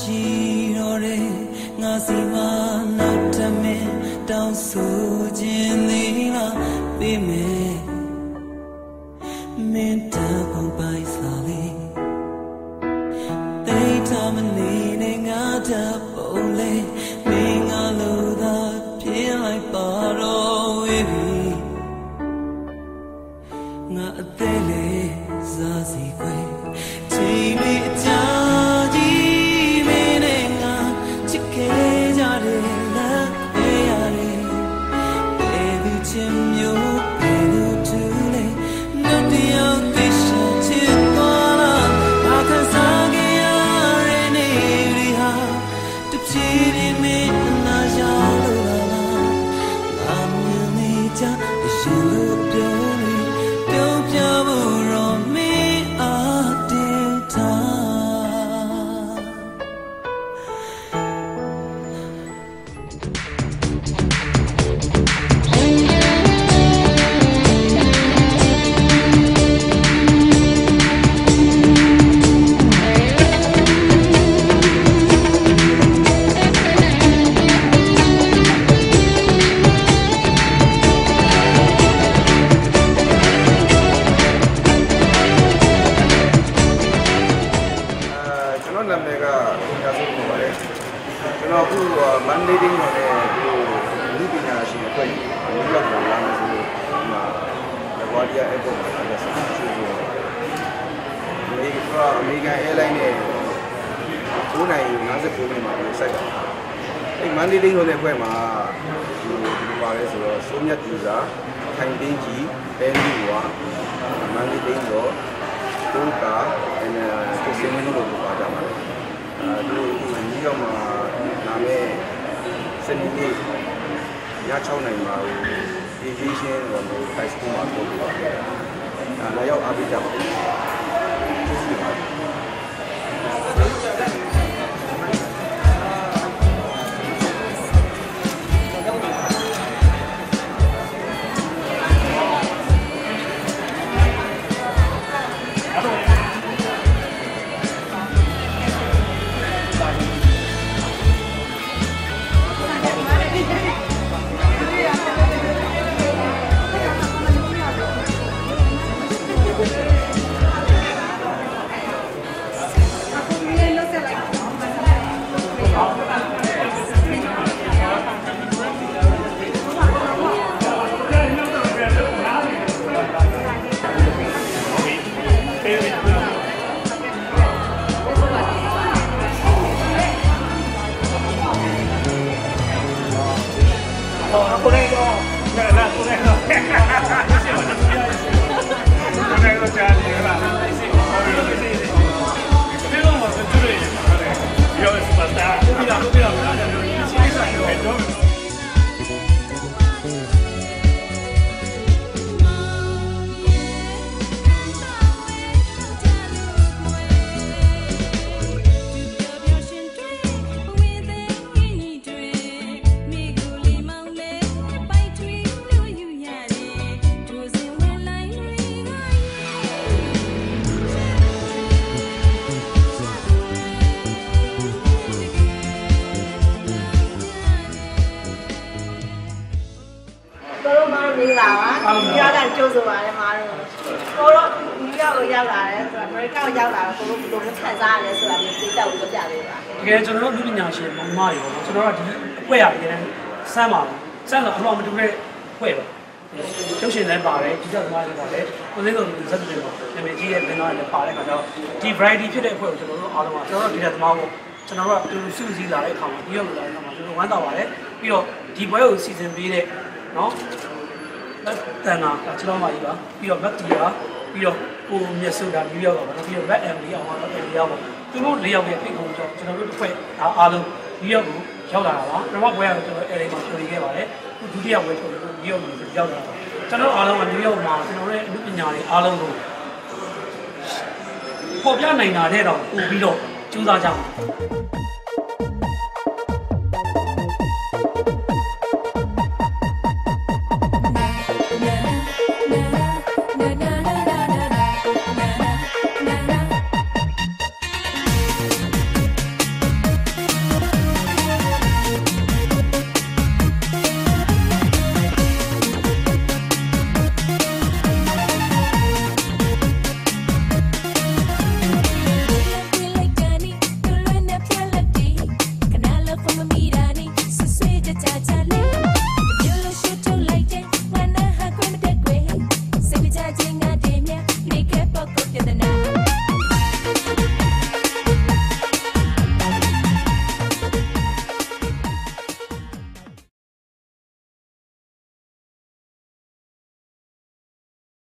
ရှိတော့တယ်ငါစီမနောက်ထပ်မင်းတောင်းဆိုခြင်းသေးလားပေးမယ်မင်းတပုံပိုင်စားလေးတိတ်ထမနေနဲ့ငါတပုံလေးမင်းငါလို့သာပြင်းလိုက်ပါတော့ဝေး အ န်လေးတင်းတော်နဲ့ဒီလူပညာရှင်အဖွဲ့ကြီးလူရောက်လာလာမယ်ဆိုလို့ဒီမှာဝါဒီယာအေပေါ်မှာဆက်ဆက်ရှိနေတယ်ဒီကအမေရိကန်အဲလိုင်းနဲ့9နိုင်59မိနစ်မှာစိုက်တာအဲမန်လေးတင်းတော်တဲ့အဖွဲ့မှာဒီဒီပါလဲဆိုတော့စိုးမြတ်သူစာထိုင်တင်းကြီးပဲလူဝါမန်လေးတင်းတော်ကိုကာအဲကိုစင်းမင်းတို့ပါကြပါလေအဲတို့ဒီနယူးယောက်မှာနာမည် စနေနေ့ည6နိုင်ပါဘူးဒီဒီရှင်းတော့ဟို high school မှာပို့ပြီးပါတယ်အဲလာရောက်အားပေးကြပါဦးကျေးဇူးပါ これ。が、 လာပါဒီရောက်ကကြိုးဆိုပါတယ်မတို့ကိုတော့ဒီရောက်ကိုရောက်လာတယ်ဆိုတော့အမေရိကန်ကိုရောက်လာတော့ကိုတို့ဘယ်လိုခံစားရလဲဆိုတာမျိုးသိတောက်ပြီးပြပေးပါတကယ်ကျွန်တော်တို့လူပညာရှင်မမတွေပေါ့နော်ကျွန်တော်တို့ကဒီအပွဲရတယ်စမ်းပါဘူးစမ်းတော့အမှောင်မတူတဲ့ပွဲပါရုပ်ရှင်လည်းပါတယ်ဒီကြောက်သမားလည်းပါတယ်ကိုယ်လေးတို့ဇက်တွေပေါ့နာမည်ကြီးတဲ့ဘင်နာလည်းပါတဲ့ခါကျတော့ဒီ variety ဖြစ်တဲ့အဖွဲ့ကိုကျွန်တော်တို့အားလုံးကကျွန်တော်တို့ဒီတဲ့သမားပေါ့ကျွန်တော်တို့ကတူတူစုစည်းလာတဲ့အခါမှာဒီရောက်လာတဲ့အခါမှာကျွန်တော်ဝမ်းသာပါတယ်ပြီးတော့ဒီပွဲကိုစီစဉ်ပေးတဲ့နော် လက်တန်တာကျွန်တော်မှကြီးပါပြီးတော့မက်တီပါပြီးတော့ကိုမြတ်စုတာနယူးယောက်ကပါပြီးတော့ red m လေးအောင်ပါတော့အဲဒီရောက်ပါသူတို့၄ယောက်ရဲ့ဖိတ်ခေါ်ကြောကျွန်တော်တို့တစ်ဖွဲ့ဒါအားလုံးနယူးယောက်ကိုရောက်လာတာပါပထမပွဲကတော့ကျွန်တော်အဲဒီမှာပြောခဲ့ပါတယ်အခုဒုတိယပွဲဆိုတော့နယူးယောက်ကိုရောက်လာတာကျွန်တော်အားလုံးကနယူးယောက်မှာကျွန်တော်ရဲ့အမှုပညာတွေအားလုံးကိုပေါ်ပြနိုင်တာတဲ့တော့ပို့ပြီးတော့ကြိုးစားကြပါ